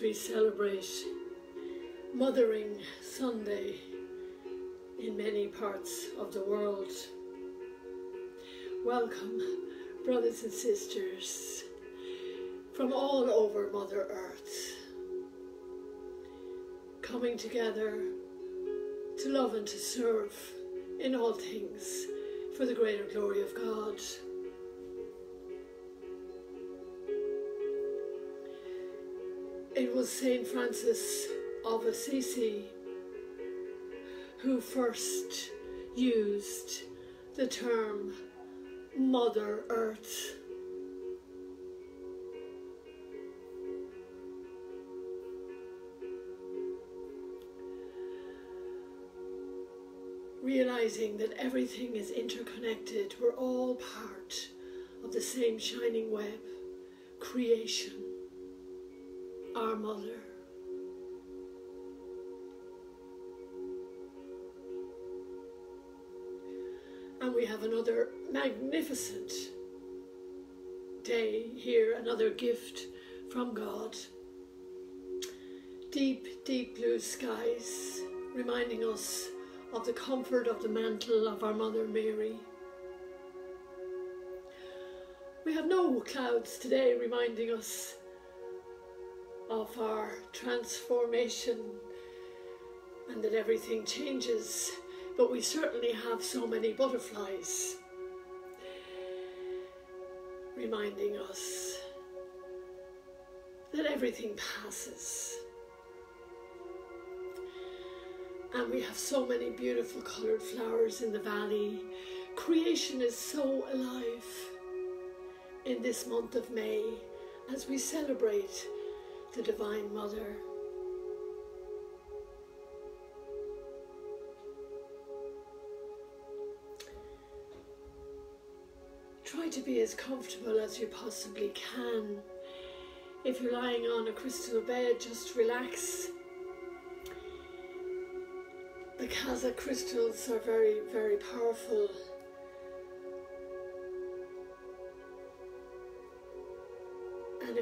we celebrate Mothering Sunday in many parts of the world. Welcome, brothers and sisters from all over Mother Earth, coming together to love and to serve in all things for the greater glory of God. It was St. Francis of Assisi who first used the term Mother Earth. Realizing that everything is interconnected, we're all part of the same shining web, creation, our mother. And we have another magnificent day here, another gift from God. Deep, deep blue skies, reminding us of the comfort of the mantle of our Mother Mary. We have no clouds today reminding us of our transformation and that everything changes, but we certainly have so many butterflies reminding us that everything passes. And we have so many beautiful coloured flowers in the valley. Creation is so alive in this month of May as we celebrate the Divine Mother. Try to be as comfortable as you possibly can. If you're lying on a crystal bed, just relax the Kazakh crystals are very, very powerful.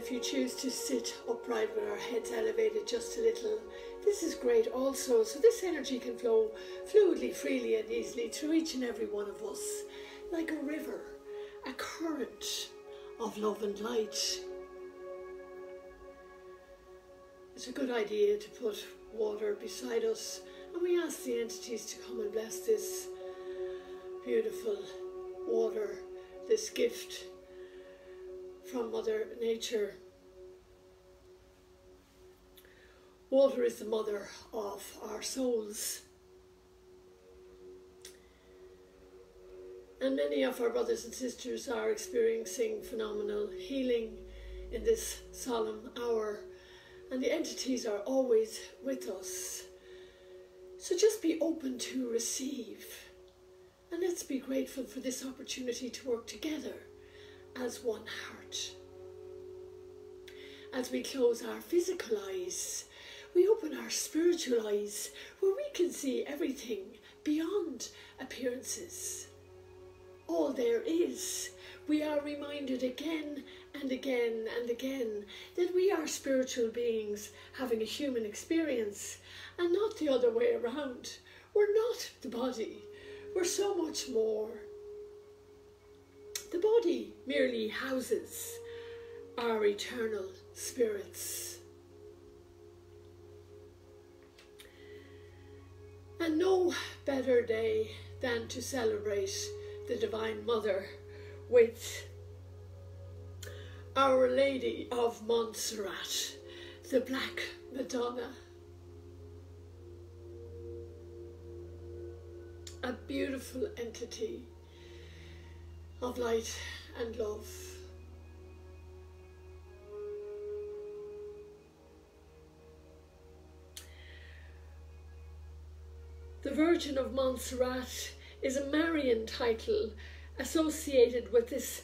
If you choose to sit upright with our heads elevated just a little, this is great also. So this energy can flow fluidly, freely and easily through each and every one of us, like a river, a current of love and light. It's a good idea to put water beside us and we ask the entities to come and bless this beautiful water, this gift from Mother Nature. Water is the mother of our souls. And many of our brothers and sisters are experiencing phenomenal healing in this solemn hour. And the entities are always with us. So just be open to receive. And let's be grateful for this opportunity to work together as one heart. As we close our physical eyes, we open our spiritual eyes where we can see everything beyond appearances. All there is. We are reminded again and again and again that we are spiritual beings having a human experience and not the other way around. We're not the body, we're so much more. The body merely houses our eternal spirits. And no better day than to celebrate the Divine Mother with Our Lady of Montserrat, the Black Madonna. a beautiful entity of light and love. The Virgin of Montserrat is a Marian title associated with this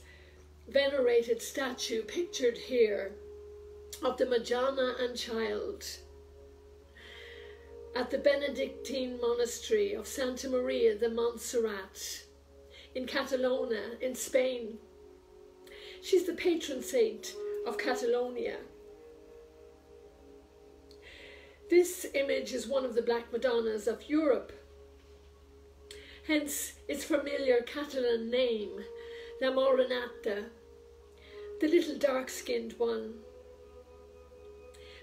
venerated statue pictured here of the Madonna and Child at the Benedictine monastery of Santa Maria de Montserrat in Catalonia in Spain. She's the patron saint of Catalonia. This image is one of the Black Madonnas of Europe, hence its familiar Catalan name, La Moreneta, the little dark skinned one.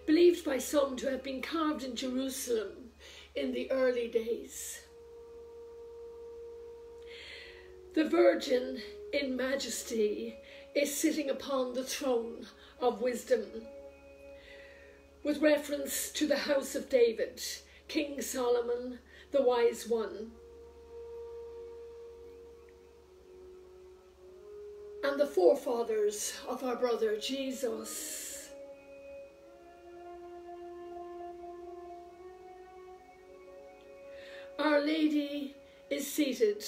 Believed by some to have been carved in Jerusalem in the early days. The Virgin in majesty is sitting upon the throne of wisdom with reference to the house of David, King Solomon, the wise one. And the forefathers of our brother Jesus. Our Lady is seated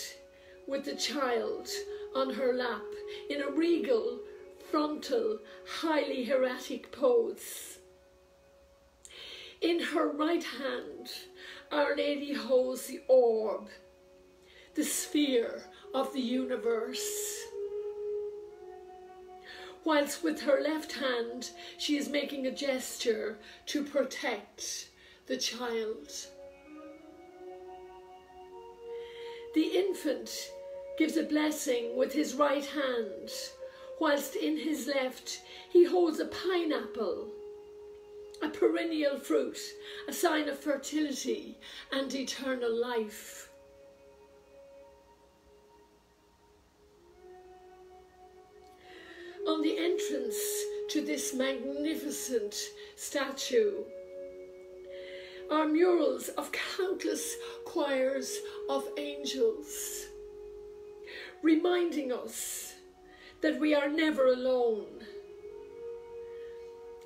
with the child on her lap in a regal, frontal, highly hieratic pose. In her right hand, Our Lady holds the orb, the sphere of the universe. Whilst with her left hand, she is making a gesture to protect the child. The infant gives a blessing with his right hand, whilst in his left he holds a pineapple a perennial fruit, a sign of fertility and eternal life. On the entrance to this magnificent statue are murals of countless choirs of angels, reminding us that we are never alone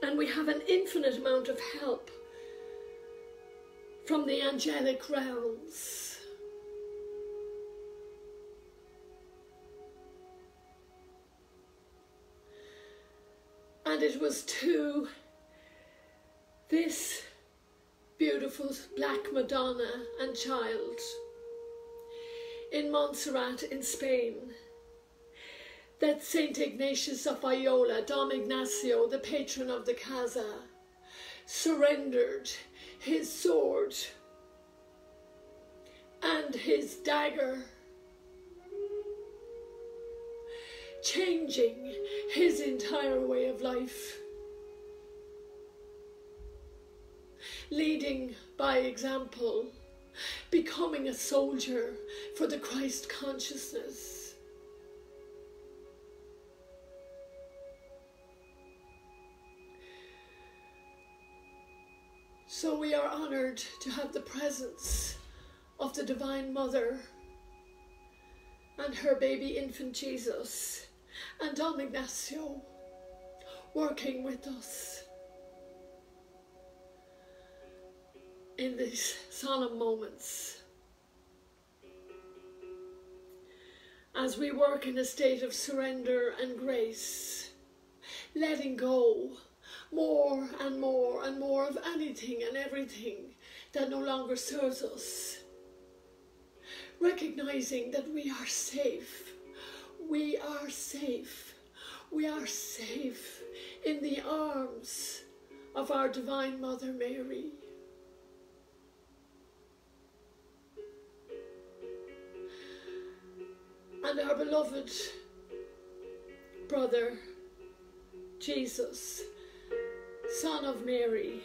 and we have an infinite amount of help from the angelic realms. And it was to this beautiful Black Madonna and child in Montserrat in Spain. That Saint Ignatius of Loyola, Dom Ignacio, the patron of the Casa, surrendered his sword and his dagger, changing his entire way of life, leading by example, becoming a soldier for the Christ consciousness. So we are honored to have the presence of the Divine Mother and her baby infant Jesus and Dom Ignacio working with us in these solemn moments. As we work in a state of surrender and grace, letting go more and more and more of anything and everything that no longer serves us. Recognizing that we are safe. We are safe. We are safe in the arms of our Divine Mother Mary. And our beloved brother Jesus Son of Mary,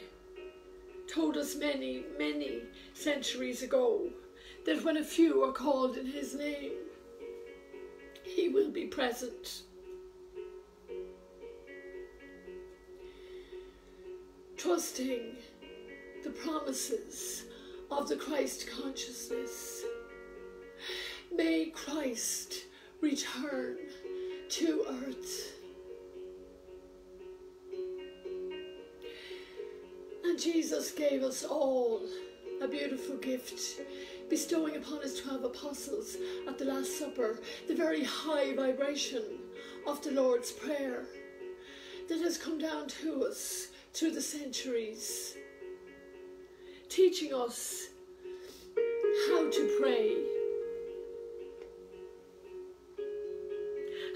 told us many, many centuries ago that when a few are called in his name, he will be present. Trusting the promises of the Christ consciousness, may Christ return to earth. And Jesus gave us all a beautiful gift, bestowing upon his twelve apostles at the Last Supper the very high vibration of the Lord's Prayer that has come down to us through the centuries, teaching us how to pray,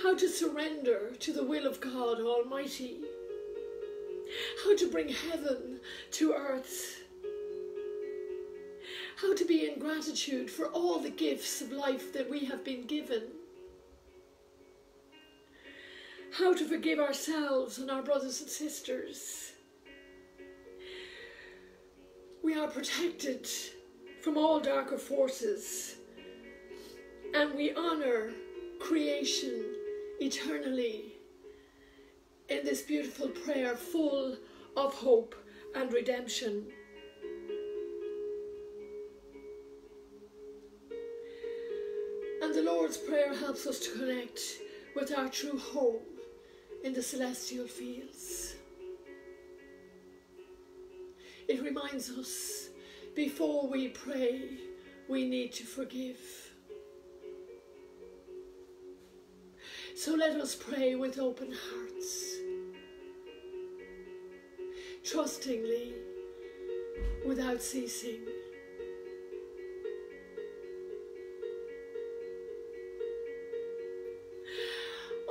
how to surrender to the will of God Almighty. How to bring heaven to earth, how to be in gratitude for all the gifts of life that we have been given, how to forgive ourselves and our brothers and sisters. We are protected from all darker forces and we honor creation eternally in this beautiful prayer full of hope and redemption. And the Lord's Prayer helps us to connect with our true home in the celestial fields. It reminds us before we pray, we need to forgive. So let us pray with open hearts, trustingly, without ceasing.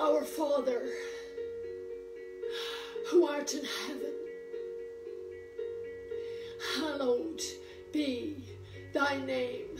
Our Father, who art in heaven, hallowed be thy name.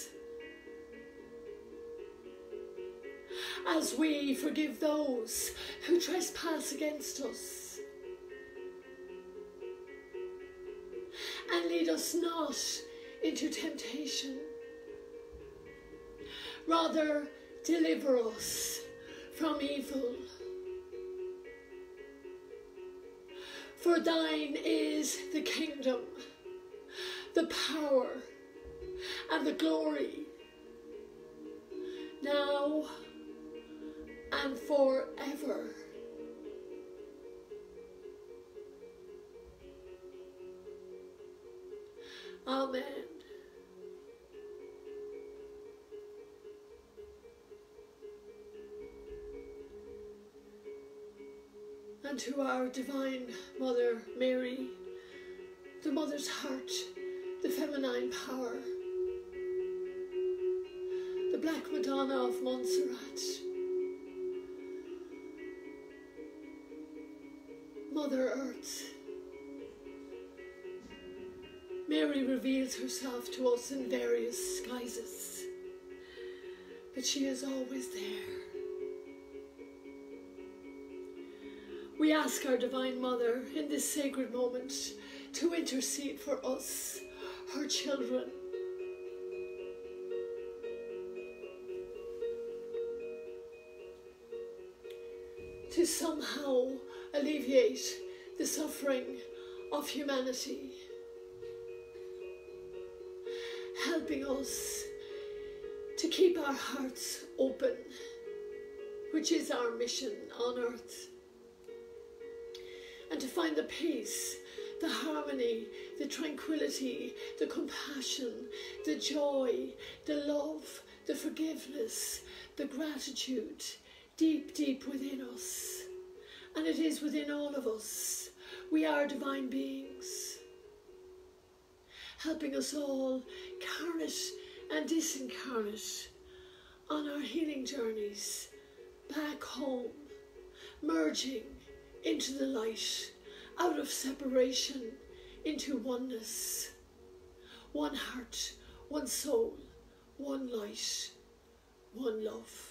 as we forgive those who trespass against us. And lead us not into temptation. Rather, deliver us from evil. For thine is the kingdom, the power, and the glory, now and forever. Amen. And to our Divine Mother Mary, the Mother's heart, the feminine power, the Black Madonna of Montserrat, Mother Earth. Mary reveals herself to us in various guises, but she is always there. We ask our Divine Mother in this sacred moment to intercede for us, her children. To somehow alleviate the suffering of humanity, helping us to keep our hearts open, which is our mission on earth, and to find the peace, the harmony, the tranquility, the compassion, the joy, the love, the forgiveness, the gratitude deep, deep within us and it is within all of us. We are divine beings, helping us all carnate and disincarnate on our healing journeys back home, merging into the light, out of separation into oneness. One heart, one soul, one light, one love.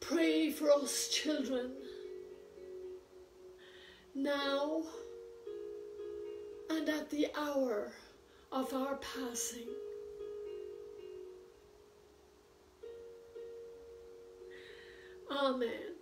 Pray for us children, now and at the hour of our passing. Amen.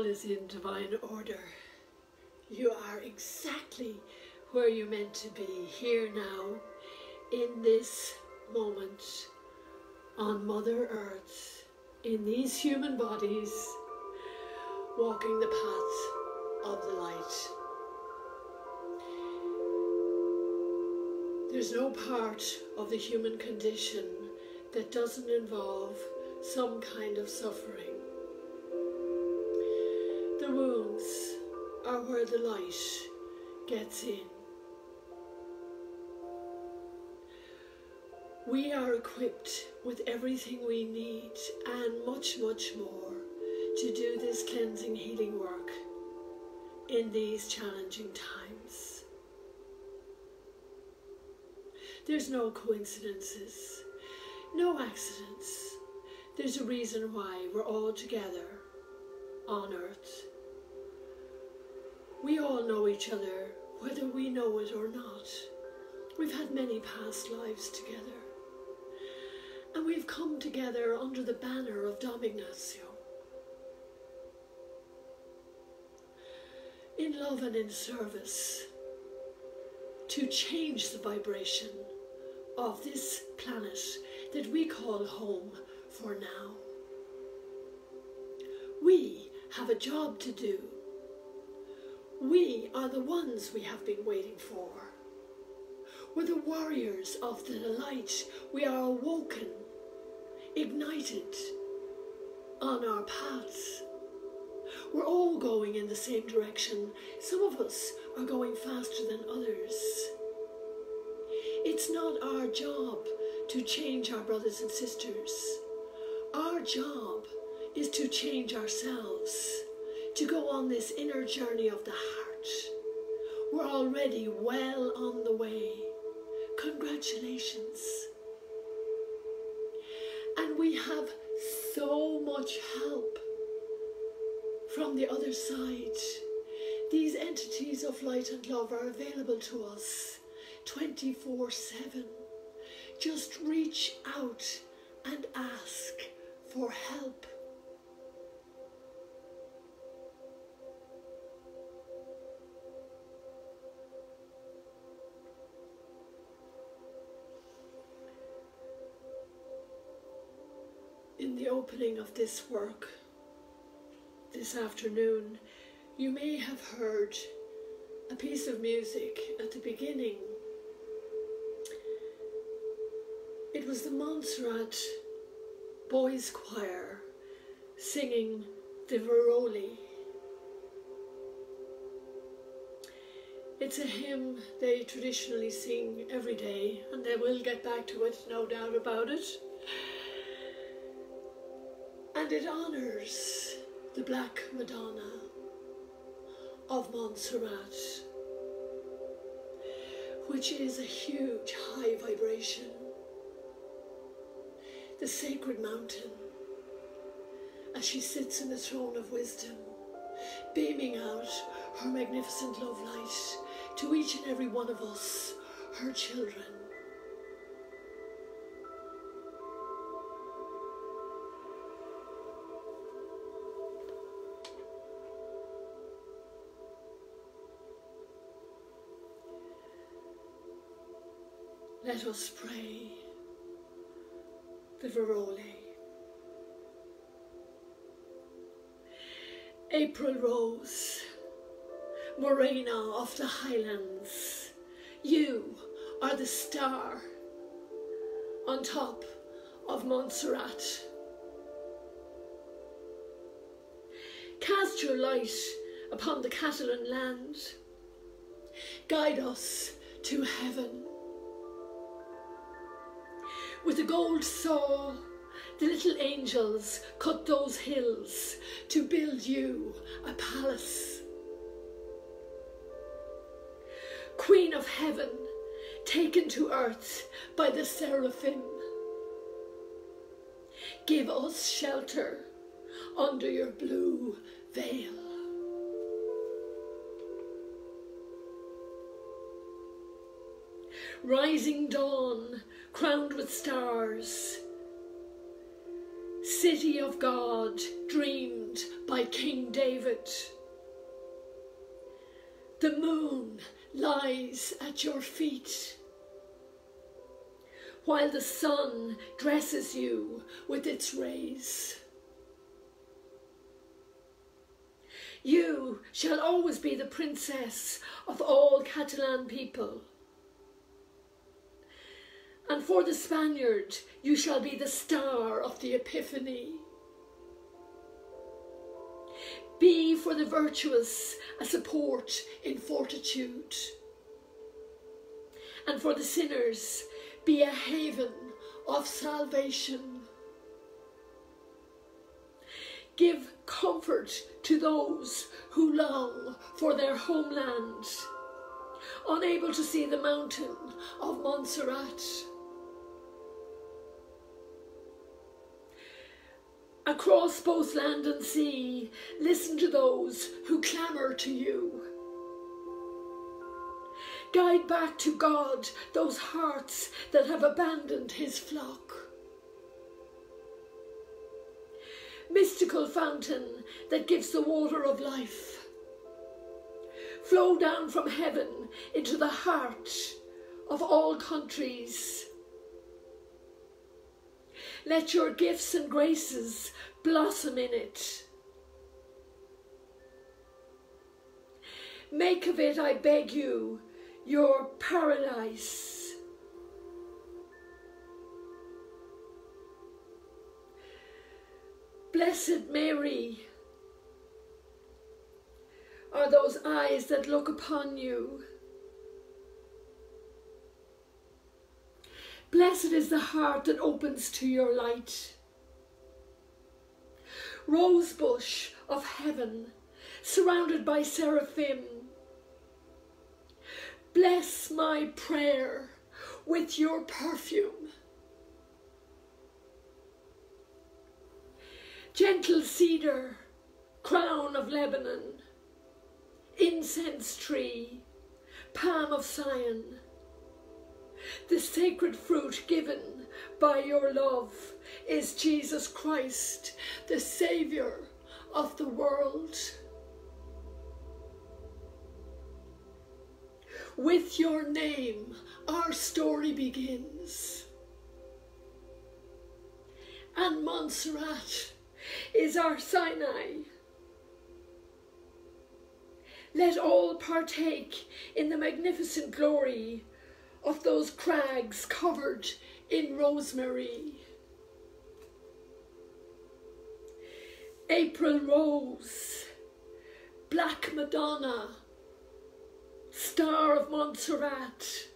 All is in divine order. You are exactly where you're meant to be here now, in this moment, on Mother Earth, in these human bodies, walking the path of the light. There's no part of the human condition that doesn't involve some kind of suffering. Where the light gets in. We are equipped with everything we need and much, much more to do this cleansing healing work in these challenging times. There's no coincidences, no accidents. There's a reason why we're all together on earth. We all know each other, whether we know it or not. We've had many past lives together. And we've come together under the banner of Dom Ignacio. In love and in service to change the vibration of this planet that we call home for now. We have a job to do we are the ones we have been waiting for. We're the warriors of the light. We are awoken, ignited on our paths. We're all going in the same direction. Some of us are going faster than others. It's not our job to change our brothers and sisters. Our job is to change ourselves to go on this inner journey of the heart. We're already well on the way. Congratulations. And we have so much help from the other side. These entities of light and love are available to us 24 7. Just reach out and ask for help. In the opening of this work this afternoon, you may have heard a piece of music at the beginning. It was the Montserrat Boys Choir singing the Virolai. It's a hymn they traditionally sing every day, and they will get back to it, no doubt about it and it honours the Black Madonna of Montserrat, which is a huge high vibration, the sacred mountain, as she sits in the throne of wisdom, beaming out her magnificent love light to each and every one of us, her children. Let us pray the Virolai. April Rose, Morena of the Highlands, you are the star on top of Montserrat. Cast your light upon the Catalan land. Guide us to heaven. With a gold saw, the little angels cut those hills to build you a palace. Queen of heaven, taken to earth by the seraphim, give us shelter under your blue veil. Rising dawn, crowned with stars. city of God dreamed by King David. The moon lies at your feet, while the sun dresses you with its rays. You shall always be the princess of all Catalan people. And for the Spaniard, you shall be the star of the Epiphany. Be for the virtuous a support in fortitude. And for the sinners, be a haven of salvation. Give comfort to those who long for their homeland, unable to see the mountain of Montserrat. Across both land and sea, listen to those who clamour to you. Guide back to God those hearts that have abandoned his flock. Mystical fountain that gives the water of life. Flow down from heaven into the heart of all countries let your gifts and graces blossom in it. Make of it, I beg you, your paradise. Blessed Mary are those eyes that look upon you Blessed is the heart that opens to your light. Rosebush of heaven, surrounded by seraphim. Bless my prayer with your perfume. Gentle cedar, crown of Lebanon, incense tree, palm of Sion the sacred fruit given by your love is Jesus Christ, the Saviour of the world. With your name, our story begins. And Montserrat is our Sinai. Let all partake in the magnificent glory of those crags covered in rosemary. April Rose, Black Madonna, Star of Montserrat,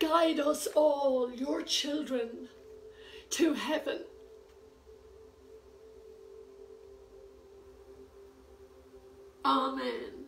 guide us all, your children, to heaven. Amen.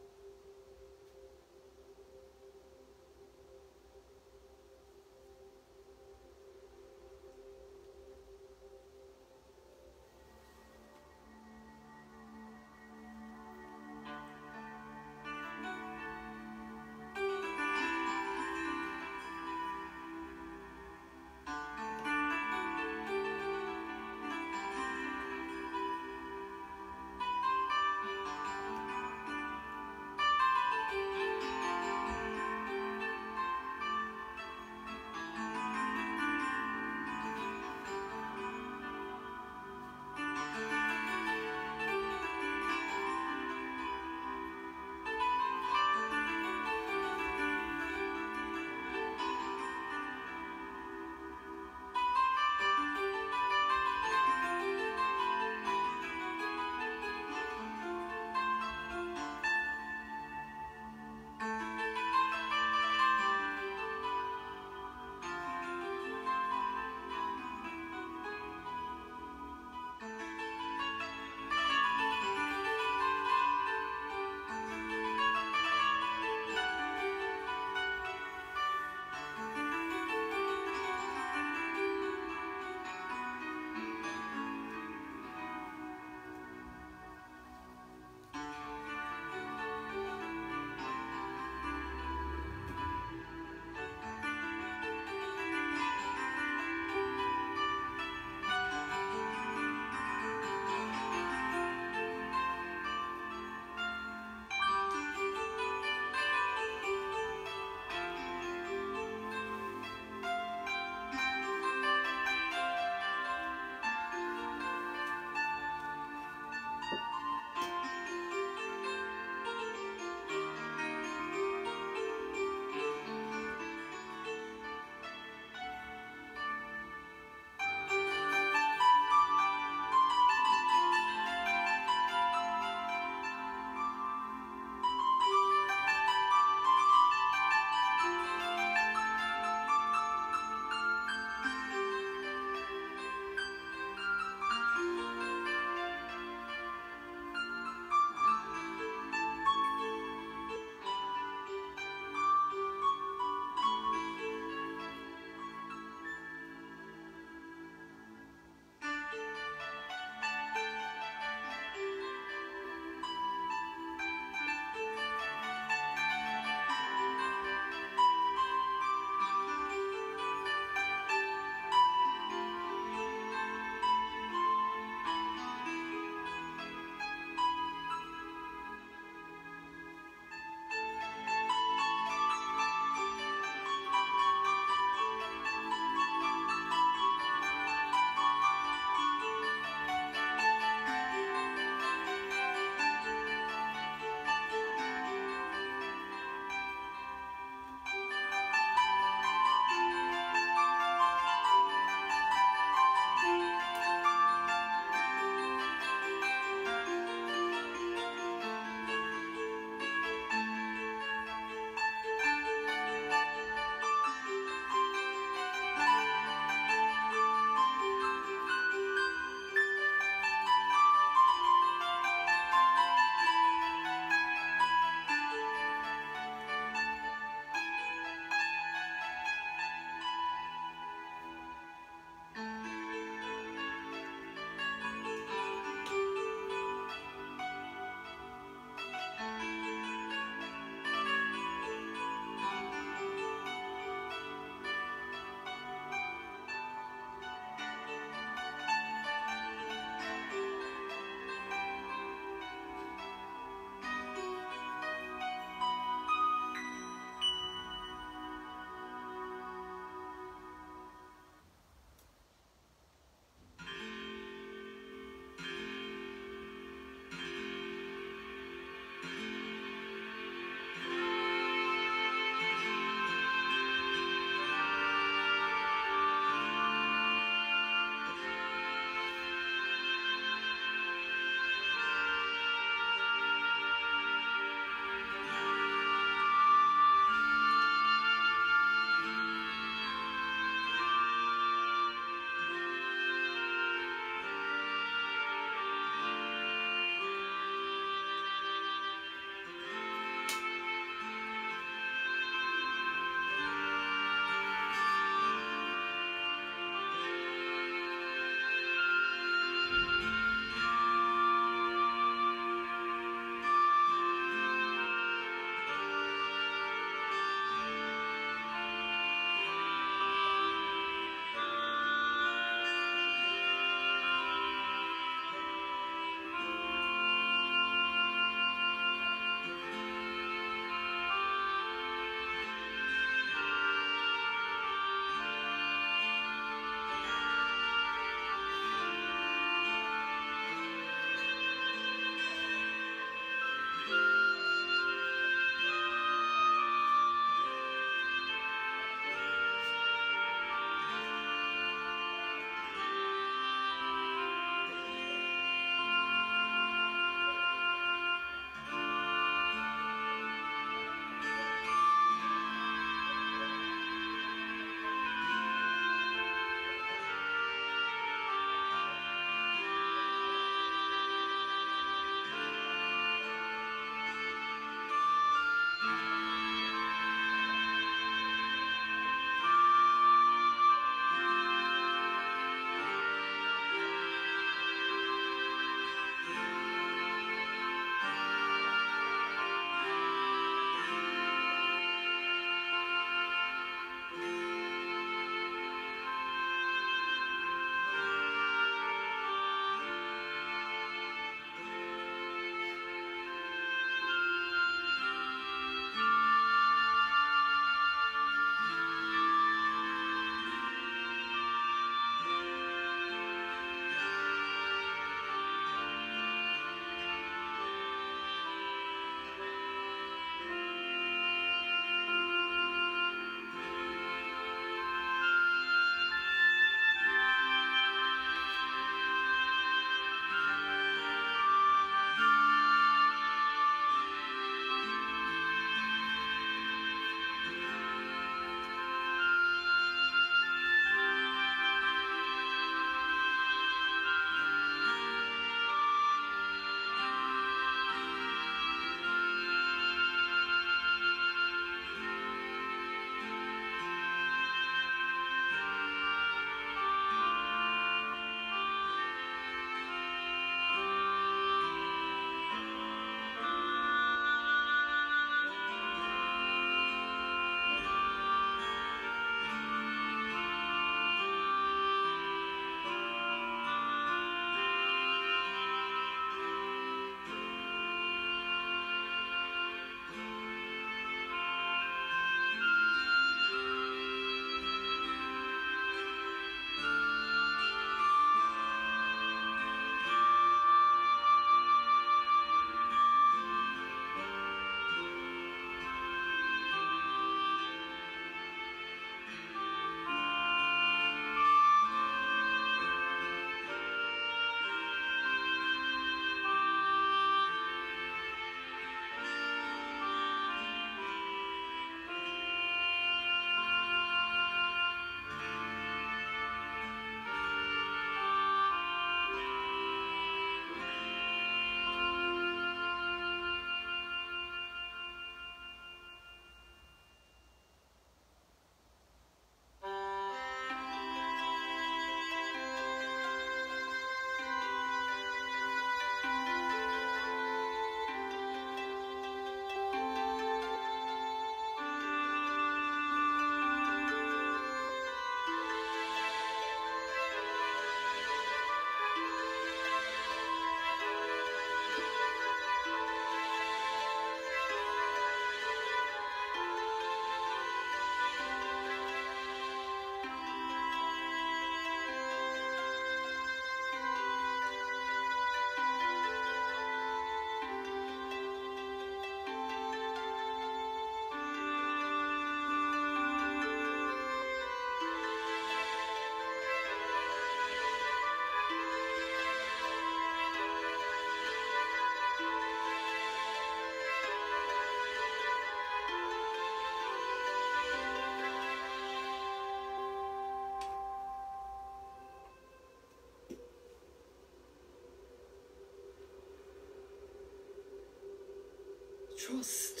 Trust,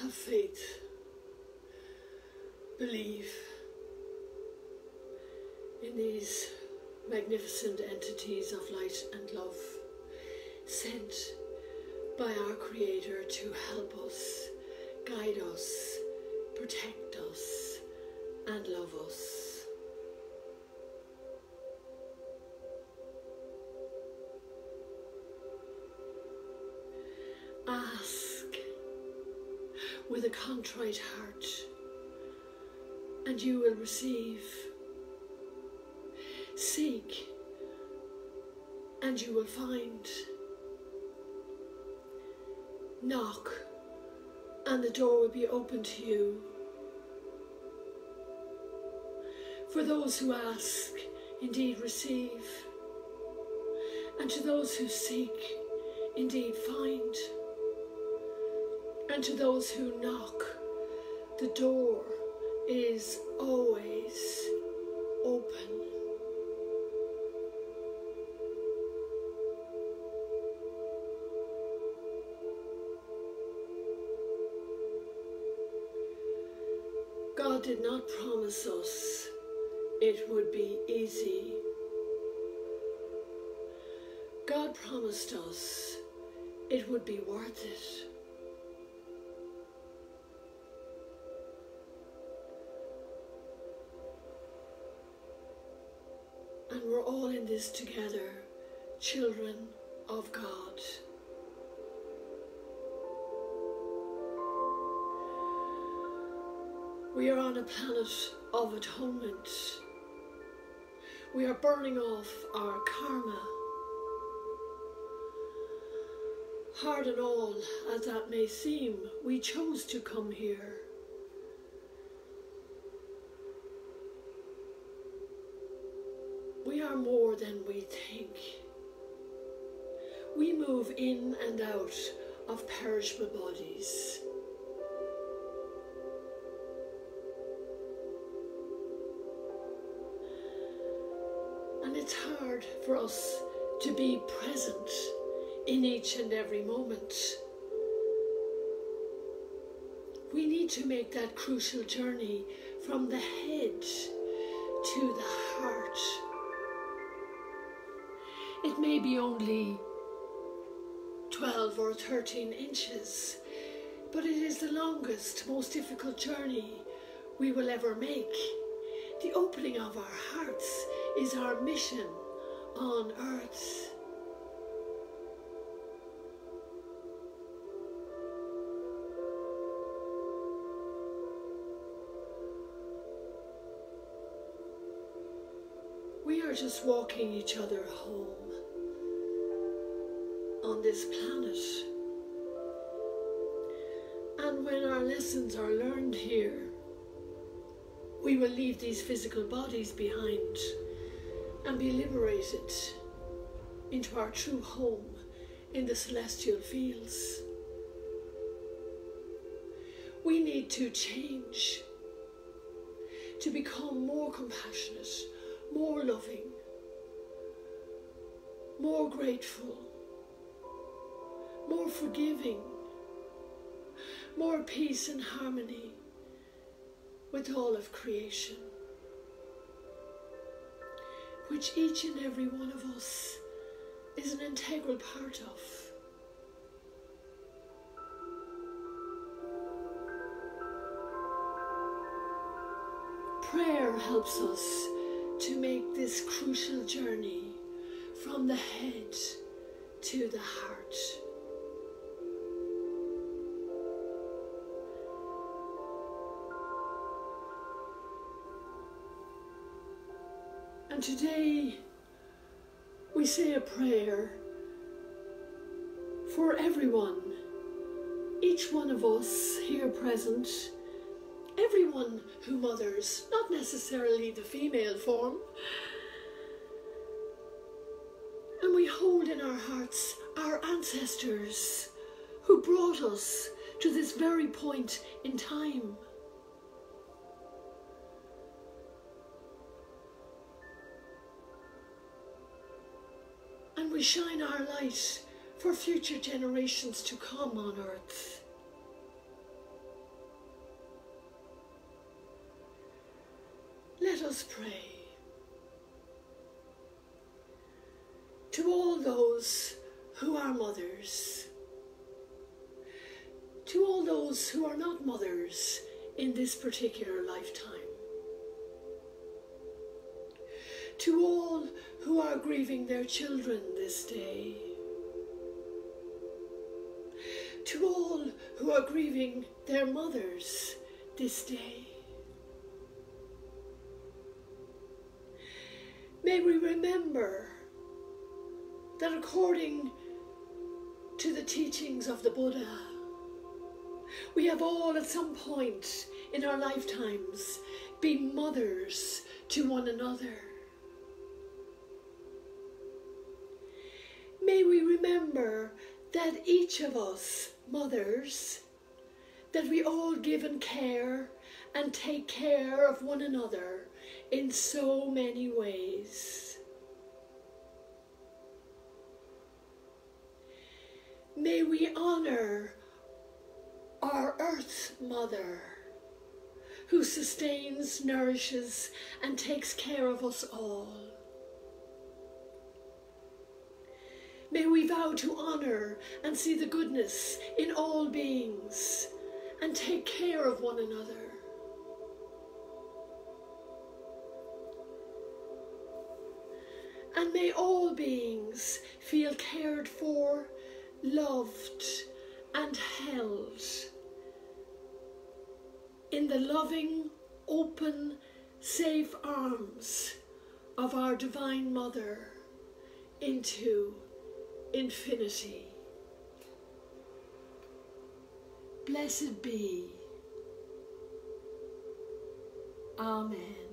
have faith, believe in these magnificent entities of light and love sent by our Creator to help us, guide us, protect us, and love us. Contrite heart, and you will receive. Seek, and you will find. Knock, and the door will be open to you. For those who ask, indeed receive, and to those who seek, indeed find, and to those who knock, the door is always open. God did not promise us it would be easy. God promised us it would be worth it. This together, children of God. We are on a planet of atonement. We are burning off our karma. Hard and all as that may seem, we chose to come here. More than we think. We move in and out of perishable bodies. And it's hard for us to be present in each and every moment. We need to make that crucial journey from the head to the heart. It may be only 12 or 13 inches, but it is the longest, most difficult journey we will ever make. The opening of our hearts is our mission on earth. Just walking each other home on this planet. And when our lessons are learned here, we will leave these physical bodies behind and be liberated into our true home in the celestial fields. We need to change to become more compassionate, more loving, more grateful, more forgiving, more peace and harmony with all of creation, which each and every one of us is an integral part of. Prayer helps us to make this crucial journey from the head to the heart. And today we say a prayer for everyone, each one of us here present, everyone who mothers, not necessarily the female form. And we hold in our hearts our ancestors who brought us to this very point in time. And we shine our light for future generations to come on earth. Let us pray. To all those who are mothers, to all those who are not mothers in this particular lifetime, to all who are grieving their children this day, to all who are grieving their mothers this day. May we remember that according to the teachings of the Buddha, we have all at some point in our lifetimes been mothers to one another. May we remember that each of us, mothers, that we all give and care and take care of one another in so many ways. May we honor our Earth Mother, who sustains, nourishes, and takes care of us all. May we vow to honor and see the goodness in all beings and take care of one another. And may all beings feel cared for, loved, and held in the loving, open, safe arms of our Divine Mother into infinity. Blessed be. Amen.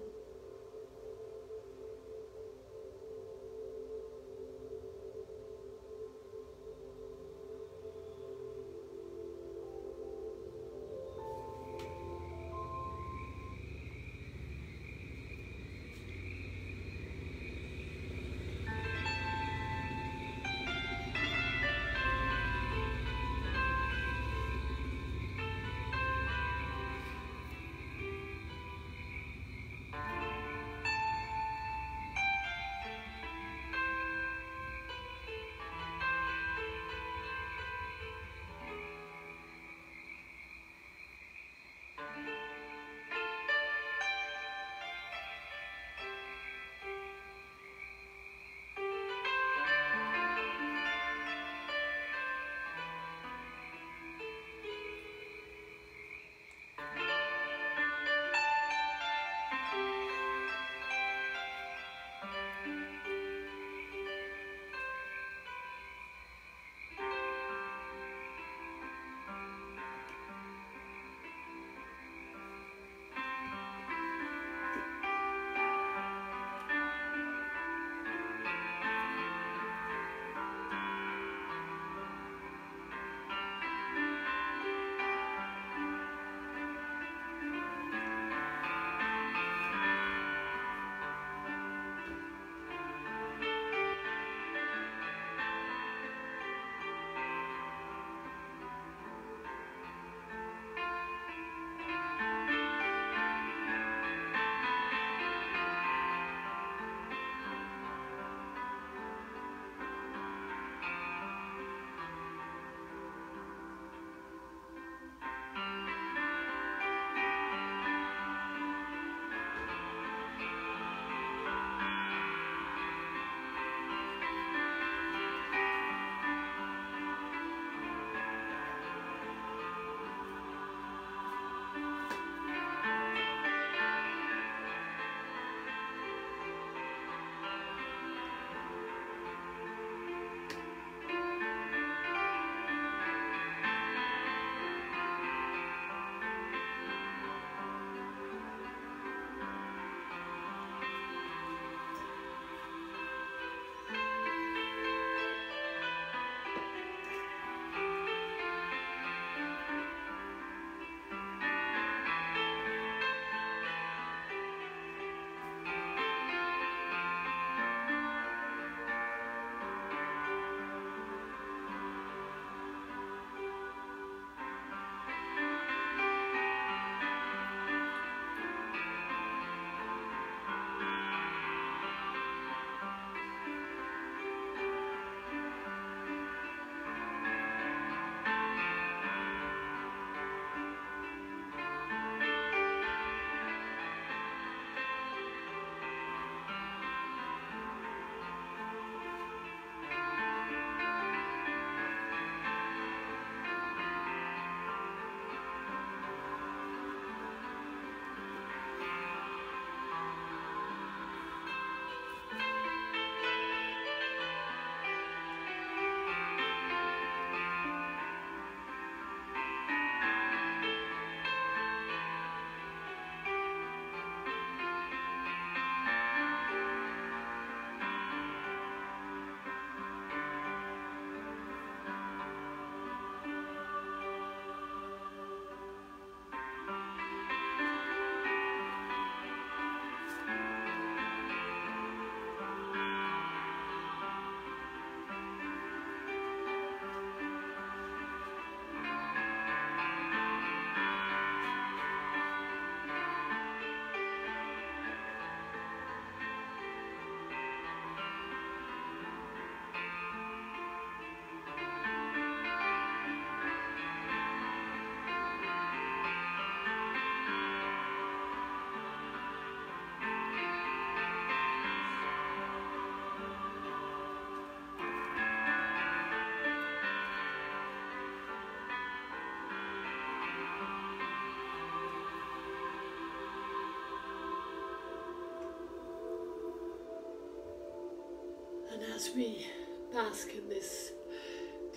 As we bask in this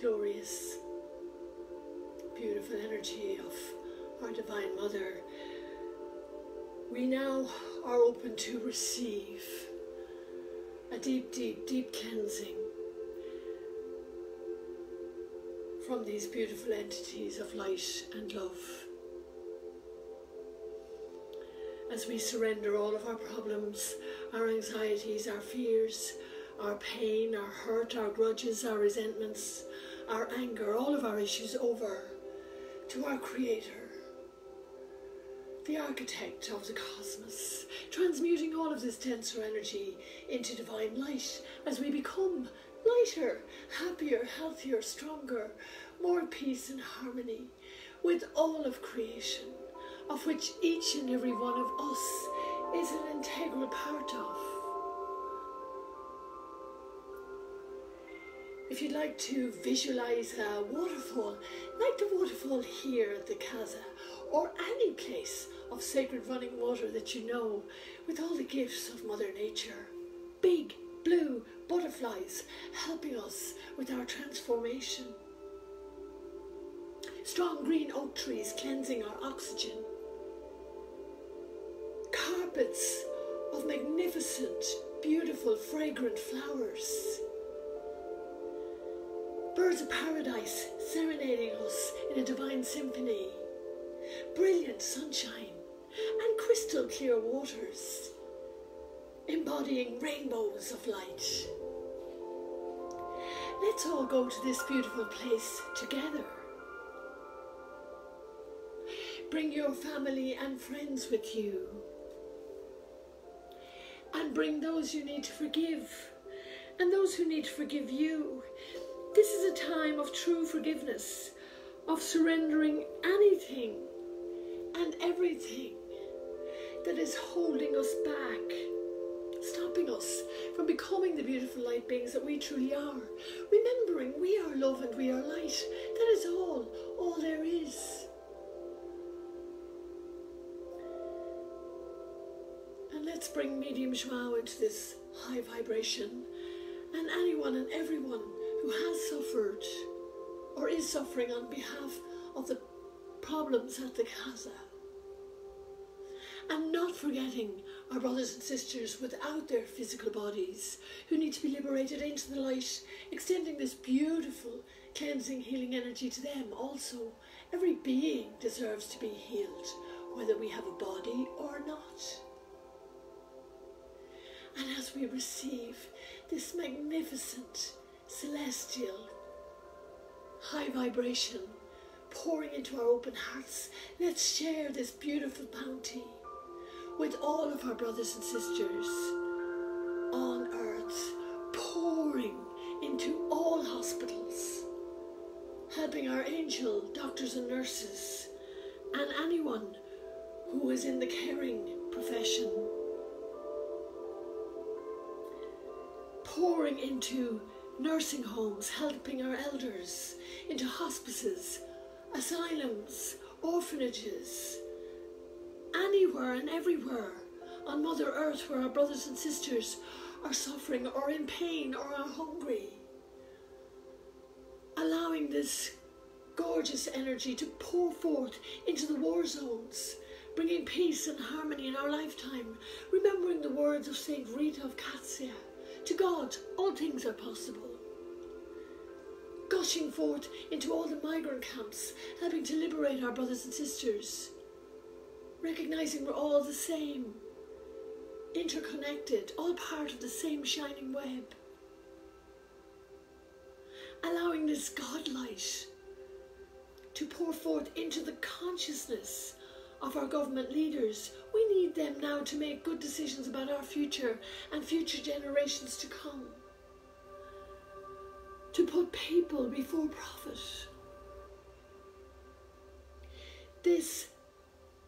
glorious, beautiful energy of our Divine Mother, we now are open to receive a deep, deep, deep cleansing from these beautiful entities of light and love. As we surrender all of our problems, our anxieties, our fears, our pain, our hurt, our grudges, our resentments, our anger, all of our issues over to our Creator, the architect of the cosmos, transmuting all of this denser energy into divine light as we become lighter, happier, healthier, stronger, more peace and harmony with all of creation, of which each and every one of us is an integral part of. If you'd like to visualize a waterfall, like the waterfall here at the Casa, or any place of sacred running water that you know, with all the gifts of Mother Nature, big blue butterflies helping us with our transformation, strong green oak trees cleansing our oxygen, carpets of magnificent, beautiful, fragrant flowers Birds of paradise serenading us in a divine symphony. Brilliant sunshine and crystal clear waters, embodying rainbows of light. Let's all go to this beautiful place together. Bring your family and friends with you. And bring those you need to forgive and those who need to forgive you this is a time of true forgiveness, of surrendering anything and everything that is holding us back, stopping us from becoming the beautiful light beings that we truly are. Remembering we are love and we are light. That is all, all there is. And let's bring medium Joao into this high vibration and anyone and everyone who has suffered or is suffering on behalf of the problems at the Casa. And not forgetting our brothers and sisters without their physical bodies who need to be liberated into the light, extending this beautiful cleansing, healing energy to them also. Every being deserves to be healed, whether we have a body or not. And as we receive this magnificent celestial, high vibration pouring into our open hearts. Let's share this beautiful bounty with all of our brothers and sisters on earth, pouring into all hospitals, helping our angel doctors and nurses, and anyone who is in the caring profession. Pouring into nursing homes helping our elders, into hospices, asylums, orphanages, anywhere and everywhere on Mother Earth where our brothers and sisters are suffering or in pain or are hungry. Allowing this gorgeous energy to pour forth into the war zones, bringing peace and harmony in our lifetime, remembering the words of Saint Rita of Cascia. To God, all things are possible. Gushing forth into all the migrant camps, helping to liberate our brothers and sisters. Recognizing we're all the same, interconnected, all part of the same shining web. Allowing this God light to pour forth into the consciousness of our government leaders. We need them now to make good decisions about our future and future generations to come. To put people before profit. This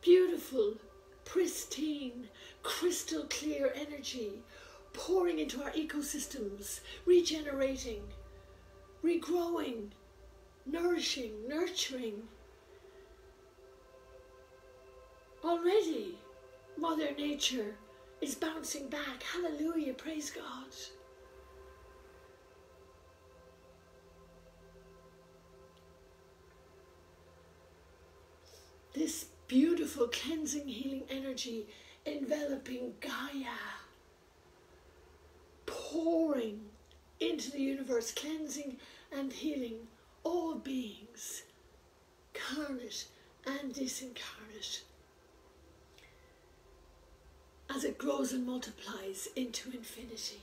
beautiful, pristine, crystal clear energy pouring into our ecosystems, regenerating, regrowing, nourishing, nurturing Already, Mother Nature is bouncing back. Hallelujah, praise God. This beautiful cleansing, healing energy enveloping Gaia, pouring into the universe, cleansing and healing all beings, carnate and disincarnate as it grows and multiplies into infinity.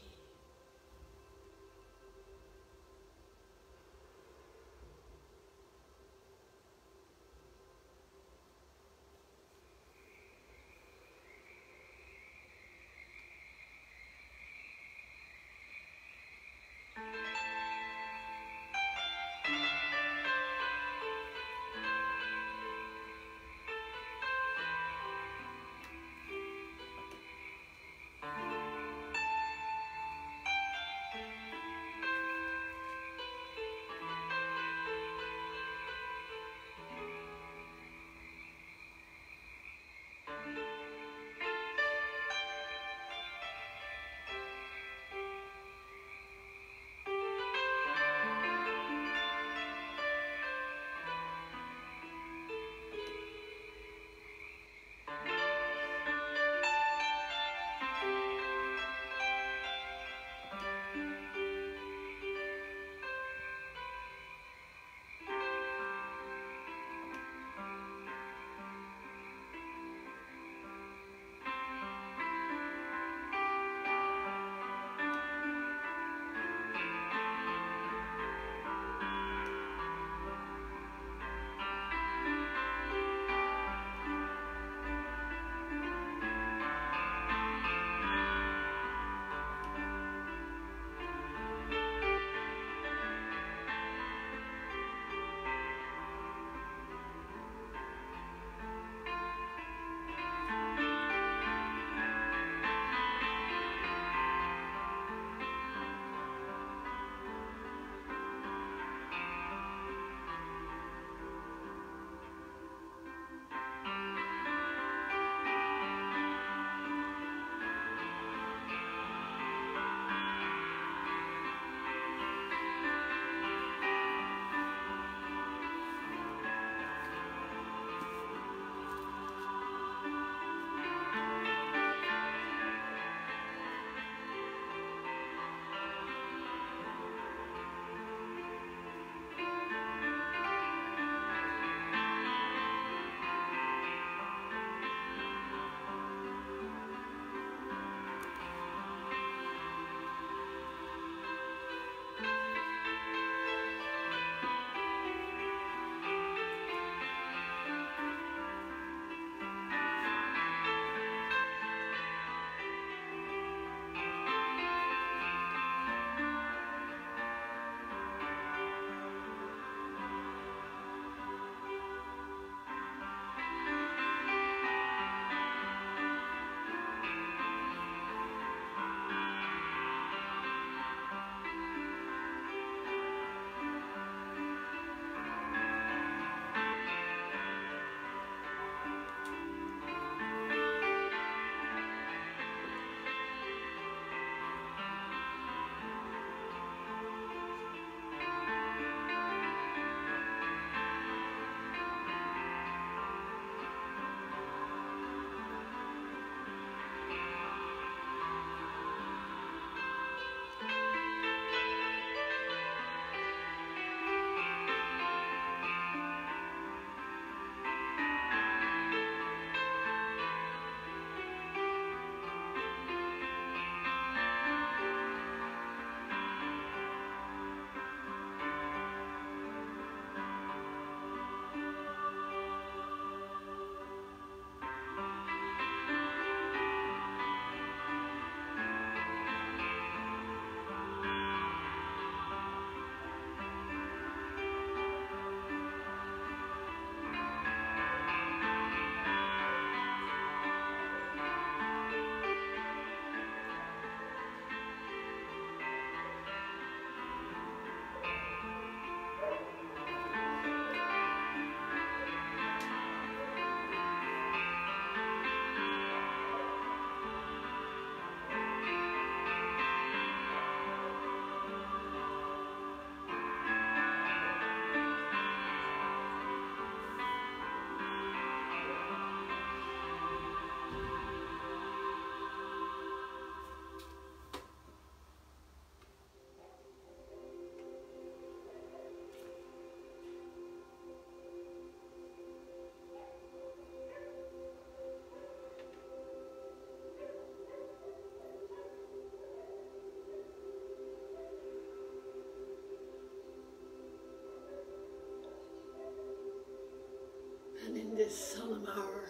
This solemn hour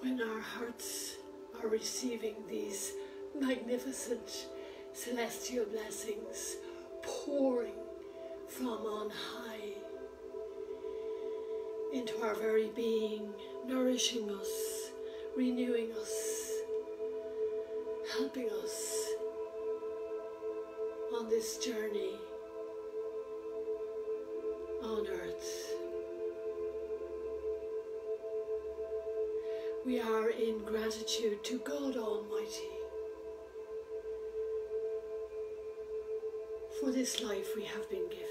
when our hearts are receiving these magnificent celestial blessings pouring from on high into our very being, nourishing us, renewing us, helping us on this journey We are in gratitude to God Almighty for this life we have been given.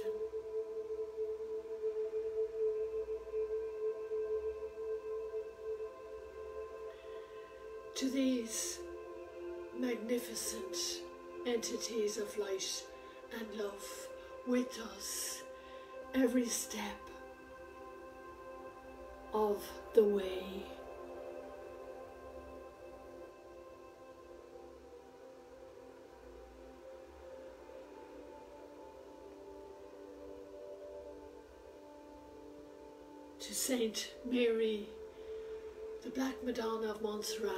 To these magnificent entities of light and love with us every step of the way. Saint Mary, the Black Madonna of Montserrat,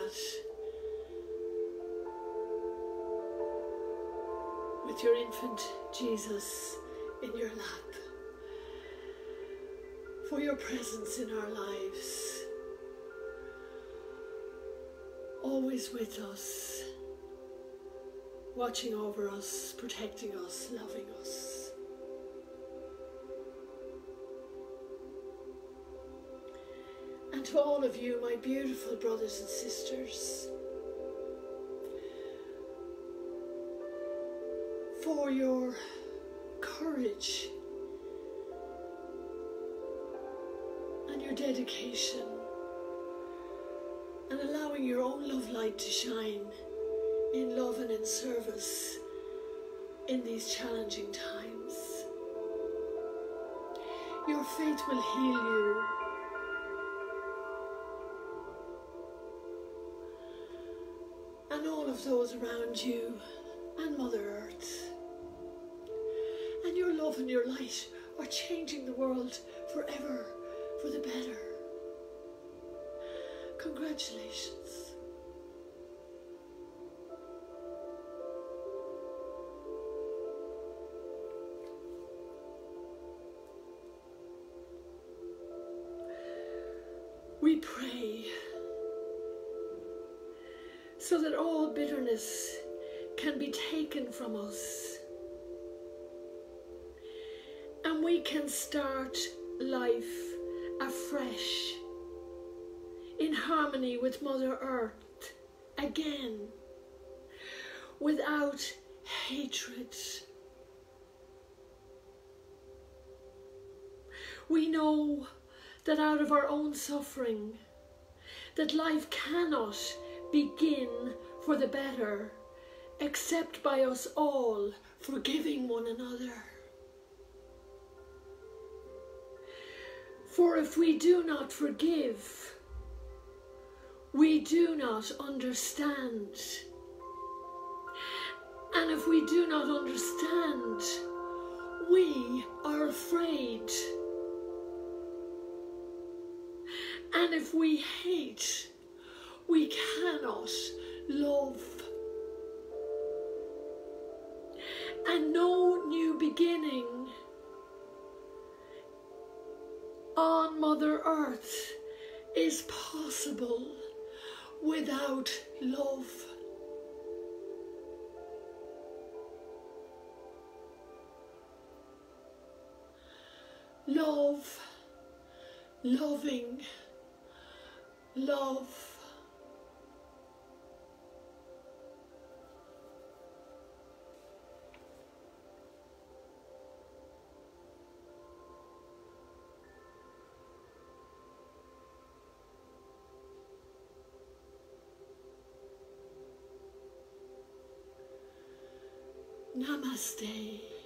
with your infant Jesus in your lap, for your presence in our lives, always with us, watching over us, protecting us, loving us. To all of you, my beautiful brothers and sisters, for your courage and your dedication and allowing your own love light to shine in love and in service in these challenging times. Your faith will heal you. Of those around you and Mother Earth. And your love and your light are changing the world forever for the better. Congratulations. Can be taken from us and we can start life afresh in harmony with Mother Earth again without hatred. We know that out of our own suffering that life cannot begin for the better except by us all forgiving one another. For if we do not forgive, we do not understand. And if we do not understand, we are afraid. And if we hate, we cannot love. And no new beginning on Mother Earth is possible without love. Love, loving, love. Namaste.